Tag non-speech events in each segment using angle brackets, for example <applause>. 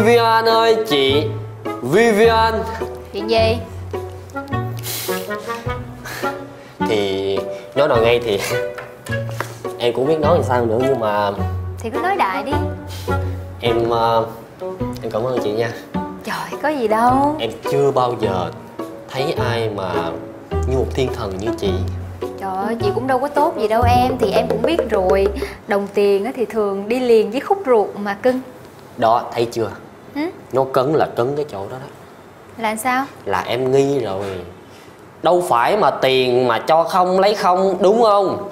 Vivian ơi chị Vivian. Chuyện gì? Thì nói nào ngay thì Em cũng biết nói làm sao nữa nhưng mà Thì cứ nói đại đi. Em ờ, Em cảm ơn chị nha. Trời có gì đâu. Em chưa bao giờ thấy ai mà như một thiên thần như chị. Trời ơi chị cũng đâu có tốt gì đâu em Thì em cũng biết rồi. Đồng tiền á thì thường đi liền với khúc ruột mà cưng. Đó thấy chưa Hử? Nó cấn là cấn cái chỗ đó đó. Là sao? Là em nghi rồi. Đâu phải mà tiền mà cho không lấy không đúng không?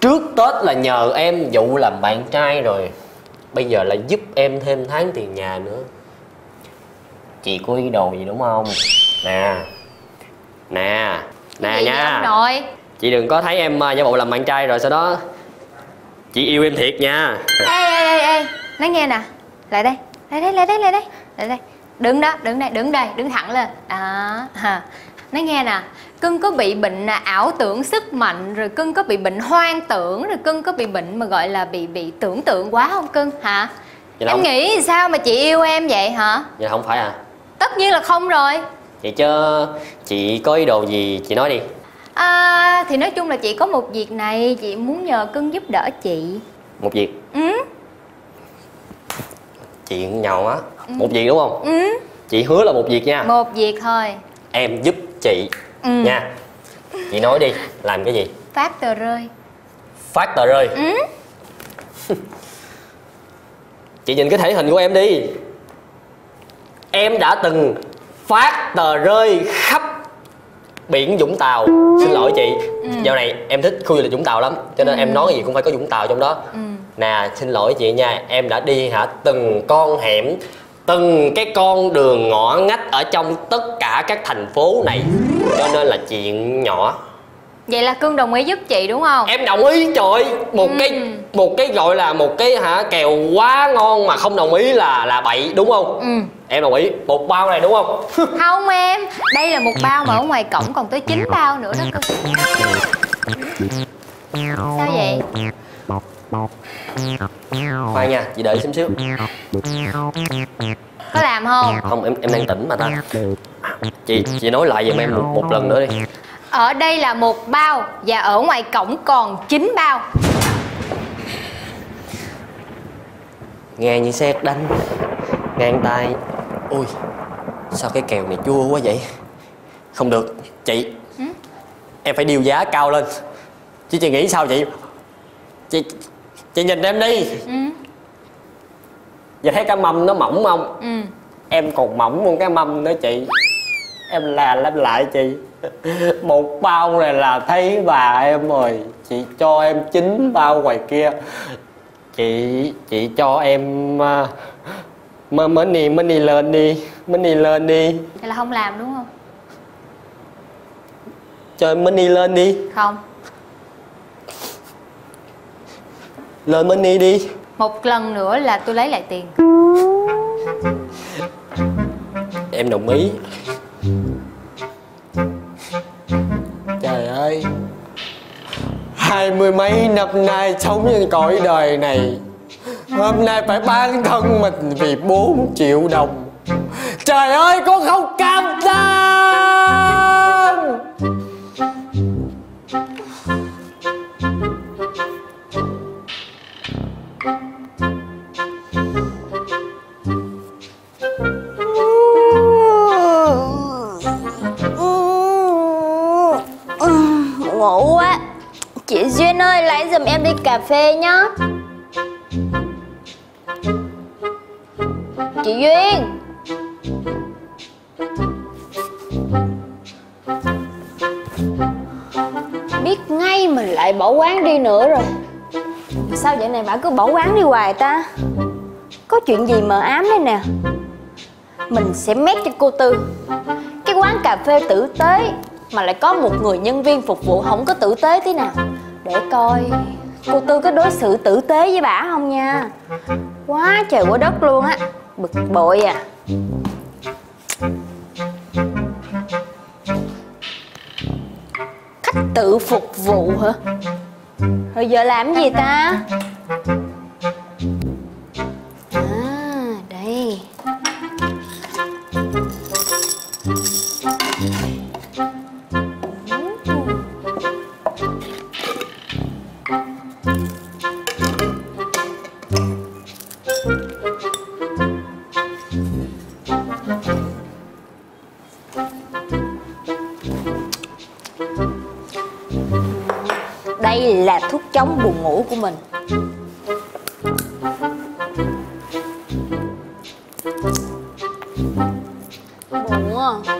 Trước Tết là nhờ em dụ làm bạn trai rồi. Bây giờ là giúp em thêm tháng tiền nhà nữa. Chị có ý đồ gì đúng không? Nè. Nè. Nè Gì nha. nội? Chị đừng có thấy em à, giả bộ làm bạn trai rồi sau đó. Chị yêu em thiệt nha. Ê ê ê ê Nói nghe nè. Lại đây Lại đây lại đây lại đây Lại đây. Đứng đó đứng đây đứng đây đứng thẳng lên. Ha. Nói nghe nè. Cưng có bị bệnh à, ảo tưởng sức mạnh Rồi cưng có bị bệnh hoang tưởng Rồi cưng có bị bệnh mà gọi là bị bị tưởng tượng quá không cưng? Hả? Vậy là Em không, nghĩ sao mà chị yêu em vậy hả? Vậy là không phải à? Tất nhiên là không rồi. Vậy chứ chị có ý đồ gì chị nói đi. À, Thì nói chung là chị có một việc này Chị muốn nhờ cưng giúp đỡ chị. Một việc? Ừ Chuyện nhỏ á. Một việc đúng không? Ừ. Chị hứa là một việc nha. Một việc thôi. Em giúp chị Ừ. nha. Chị nói đi Làm cái gì? Phát tờ rơi. Phát tờ rơi. Ừ. <laughs> Chị nhìn cái thể hình của em đi. Em đã từng phát tờ rơi khắp biển Vũng Tàu. Xin lỗi chị. Dạo này em thích khu du lịch Vũng Tàu lắm Cho nên em nói cái gì cũng phải có Vũng Tàu trong đó. Ừ. Nè xin lỗi chị nha Em đã đi hả? Từng con hẻm Từng cái con đường ngõ ngách Ở trong tất cả các thành phố này. Cho nên là chuyện nhỏ. Vậy là cưng đồng ý giúp chị đúng không? Em đồng ý trời. Một Ừ. cái Một cái gọi là một cái hả kèo quá ngon Mà không đồng ý là là bậy đúng không? Ừ. Em đồng ý. Một bao này đúng không? <laughs> Không em Đây là một bao mà ở ngoài cổng còn tới 9 bao nữa đó cưng Sao vậy? Khoan nha chị đợi xíu xíu. Có làm không? Không em em đang tỉnh mà ta. Chị chị nói lại giùm em một, một lần nữa đi. Ở đây là một bao Và ở ngoài cổng còn 9 bao. Nghe như sét đánh Ngang tay. Ui Sao cái kèo này chua quá vậy? Không được Chị. Em phải điều giá cao lên. Chứ chị nghĩ sao chị? Chị Chị nhìn em đi. Ừ. Giờ thấy cái mâm nó mỏng không? Ừ. Em còn mỏng hơn cái mâm nữa chị. Em là làm lại chị. <laughs> Một bao này là thấy bà em rồi. Chị cho em chín bao ngoài kia. Chị Chị cho em uh, Money money lên đi Money lên đi. Vậy là không làm đúng không? Cho em money lên đi. Không Lên money đi. Một lần nữa là tôi lấy lại tiền. Em đồng ý. Trời ơi. Hai mươi mấy năm nay sống trên cõi đời này. Hôm nay phải bán thân mình vì 4 triệu đồng. Trời ơi con không cam tâm Ngủ quá Chị Duyên ơi, lấy giùm em đi cà phê nhá. Chị Duyên. Biết ngay mình lại bỏ quán đi nữa rồi. Mà Sao vậy này bà cứ bỏ quán đi hoài ta? Có chuyện gì mờ ám đây nè. Mình sẽ mét cho cô Tư. Cái quán cà phê tử tế. Mà lại có một người nhân viên phục vụ không có tử tế tí nào. Để coi, cô Tư có đối xử tử tế với bả không nha? Quá trời quá đất luôn á, Bực bội à. Khách tự phục vụ hả? Rồi giờ làm gì ta? Là thuốc chống buồn ngủ của mình buồn quá à.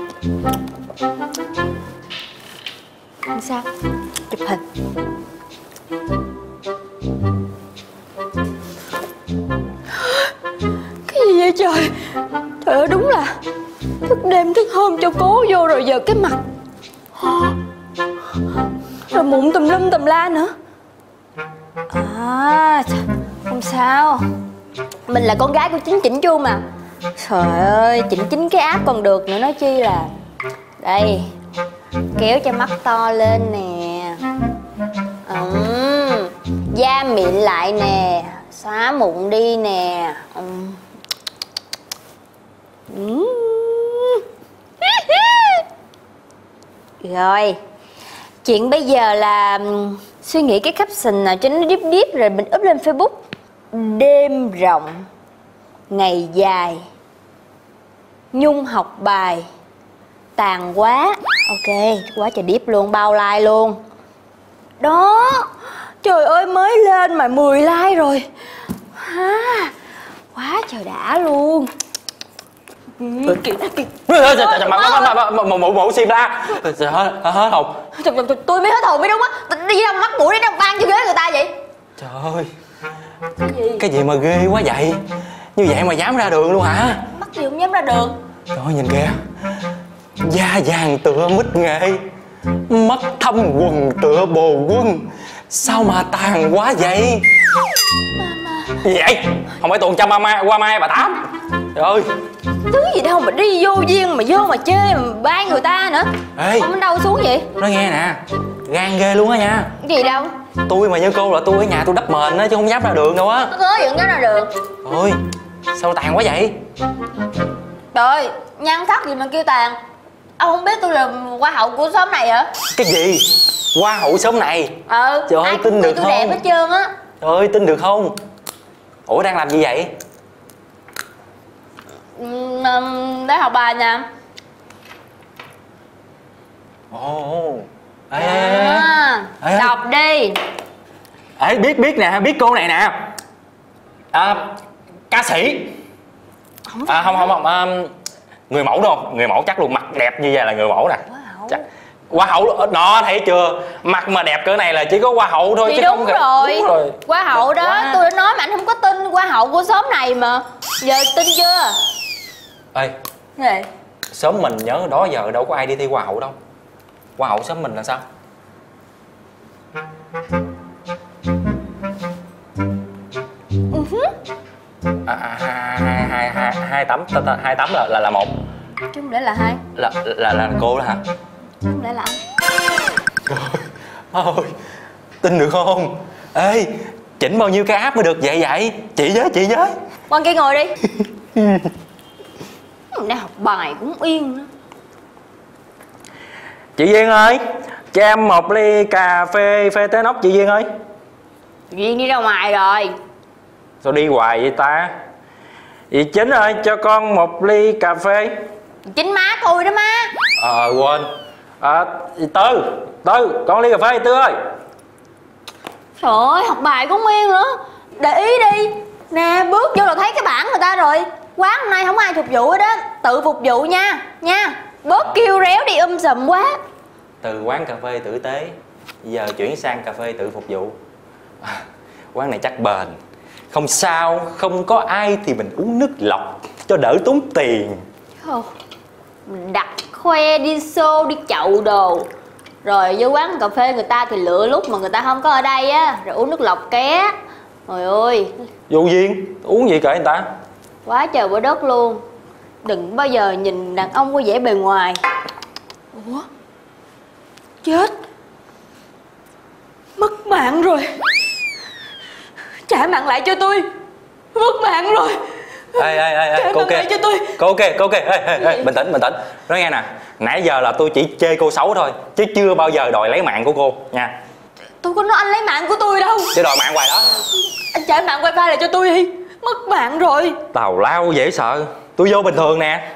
Không sao chụp hình cái gì vậy trời trời ơi, đúng là thức đêm thức hôm cho cố vô rồi giờ cái mặt Hả? Rồi mụn tùm lum tùm la nữa. À không sao. Mình là con gái của chính chỉnh chu mà. Trời ơi chỉnh chính cái áp còn được nữa nói chi là. Đây kéo cho mắt to lên nè. Ừ, da mịn lại nè. Xóa mụn đi nè. Ừ. Ừ. <laughs> rồi chuyện bây giờ là suy nghĩ cái caption nào cho nó deep deep rồi mình up lên facebook. Đêm rộng, ngày dài, nhung học bài, tàn quá. Ok, quá trời deep luôn, bao like luôn. Đó, trời ơi, mới lên mà 10 like rồi. Ha, quá trời đã luôn. Ừ, mà mà mà mụ mụ xiêm la hết hết hồn. Trời, tôi mới hết hồn mới đúng á. Đi đâu mắt mũi đâu ban cho ghế người ta vậy? Trời ơi. Cái gì? Cái gì mà ghê quá vậy? Như vậy mà dám ra đường luôn hả? Mắt gì không dám ra đường. Trời ơi nhìn kìa. Da vàng tựa mít nghệ Mắt thâm quần tựa bồ quân. Sao mà tàn quá vậy? Gì vậy? Không phải tuần trăm ma qua mai bà tám Trời ơi. Thứ gì đâu mà đi vô duyên mà vô mà chơi mà ban người ta nữa. Ê. Ông đâu xuống vậy? Nói nghe nè Gan ghê luôn á nha. Gì đâu? Tôi mà như cô là tôi ở nhà tôi đắp mền á Chứ không dám ra đường đâu á. Có dựng ra đường. Ôi Sao tàn quá vậy? Trời ơi nhan sắc gì mà kêu tàn. Ông không biết tôi là hoa hậu của xóm này hả? Cái gì? Hoa hậu xóm này? Ừ Trời ơi, tin được tôi đẹp không? hết trơn á. Trời ơi tin được không? Ủa đang làm gì vậy Để học bài nè Ồ Ê, ê, à, Ê, đọc đi. Ê, biết biết nè biết cô này nè. À, ca sĩ. À, không không không à, người mẫu đâu người mẫu chắc luôn mặt đẹp như vậy là người mẫu nè. Chắc hoa hậu luôn. đó thấy chưa? Mặt mà đẹp cỡ này là chỉ có hoa hậu thôi thì chứ đúng, không rồi. đúng rồi. Hoa hậu đó Quá. tôi đã nói mà anh không có tin hoa hậu của xóm này mà. Giờ tin chưa ê. Này. sớm mình nhớ đó giờ đâu có ai đi thi hoa hậu đâu. Hoa hậu sớm mình là sao? À, à, hai hai hai hai tấm ta- ta- hai tấm là là là một. Chứ không lẽ là hai. Là là là cô đó hả? Chứ không lẽ là anh thôi tin được không? Ê chỉnh bao nhiêu cái áp mới được? Vậy vậy chị với chị với. Quan kia ngồi đi <laughs> đang học bài cũng yên nữa. Chị duyên ơi cho em một ly cà phê phê tế nóc chị duyên ơi. Duyên đi ra ngoài rồi? Sao đi hoài vậy ta? Chị chính ơi cho con một ly cà phê. Chính má tôi đó má. Ờ quên. À, tư tư con ly cà phê tư ơi. Trời ơi học bài cũng yên nữa. Để ý đi. Nè bước vô là thấy cái bảng người ta rồi quán hôm nay không ai phục vụ hết á. Tự phục vụ nha nha. Bớt kêu réo đi um sùm quá. Từ quán cà phê tử tế giờ chuyển sang cà phê tự phục vụ. À, <laughs> quán này chắc bền. Không sao không có ai thì mình uống nước lọc cho đỡ tốn tiền. Ồ, mình đặt khoe đi xô đi chậu đồ. Rồi vô quán cà phê người ta thì lựa lúc mà người ta không có ở đây á rồi uống nước lọc ké. Trời ơi. Vô duyên uống gì kệ người ta quá trời bữa đất luôn. Đừng bao giờ nhìn đàn ông có vẻ bề ngoài. Ủa? Chết. Mất mạng rồi. Trả mạng lại cho tôi. Mất mạng rồi. Ê ê ê ê cô kia lại cho tôi. Cô ok cô ok ê, ê, ê, bình tĩnh bình tĩnh. Nói nghe nè nãy giờ là tôi chỉ chê cô xấu thôi chứ chưa bao giờ đòi lấy mạng của cô nha. Tôi có nói anh lấy mạng của tôi đâu. Chứ đòi mạng hoài đó. Anh trả mạng wifi lại cho tôi đi mất mạng rồi. Tào lao dễ sợ. Tôi vô bình thường nè.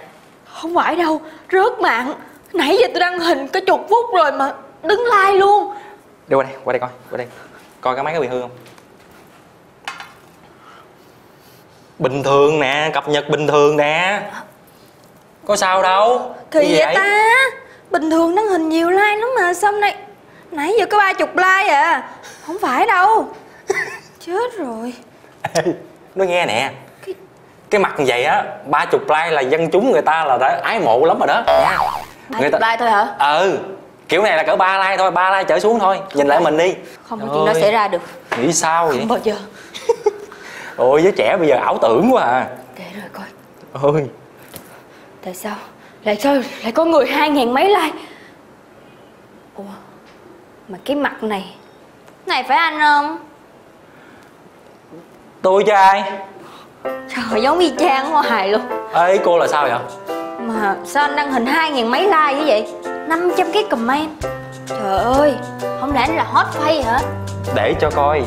Không phải đâu rớt mạng. Nãy giờ tôi đăng hình có chục phút rồi mà đứng like luôn. Đi qua đây qua đây coi qua đây. Coi cái máy có bị hư không? Bình thường nè cập nhật bình thường nè. Có sao đâu. Kỳ gì vậy? ta? Bình thường đăng hình nhiều like lắm mà Sao hôm nay Nãy giờ có ba chục like à. Không phải đâu. <laughs> Chết rồi. Ê, nói nghe nè. Cái mặt như vậy á ba chục like là dân chúng người ta là đã ái mộ lắm rồi đó. Nha. Ba chục like thôi hả? Ừ. Kiểu này là cỡ ba like thôi ba like trở xuống thôi. Nhìn lại mình đi. Không có chuyện đó xảy ra được. Nghĩ sao vậy? Không bao giờ. <laughs> Ôi giới trẻ bây giờ ảo tưởng quá à. Kệ rồi coi. Ôi. Tại sao? Lại sao Lại có người hai ngàn mấy like. Ủa? Mà cái mặt này Này phải anh không tôi chứ ai? Trời giống y chang hoài luôn. Ê cô là sao vậy? Mà sao anh đăng hình hai ngàn mấy like như vậy? 500 cái comment. Trời ơi Không lẽ anh là hot face hả? Để cho coi.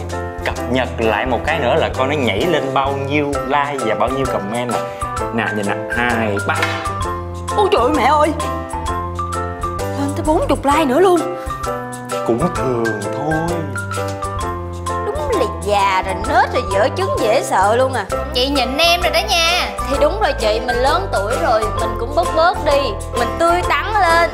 Cập nhật lại một cái nữa là coi nó nhảy lên bao nhiêu like và bao nhiêu comment nè. Nè nhìn nè. Hai ba. Ôi trời ơi mẹ ơi. Lên tới 40 like nữa luôn. Cũng thường thôi già rồi nết rồi dở chứng dễ sợ luôn à. Chị nhịn em rồi đó nha. Thì đúng rồi chị Mình lớn tuổi rồi Mình cũng bớt bớt đi. Mình tươi tắn lên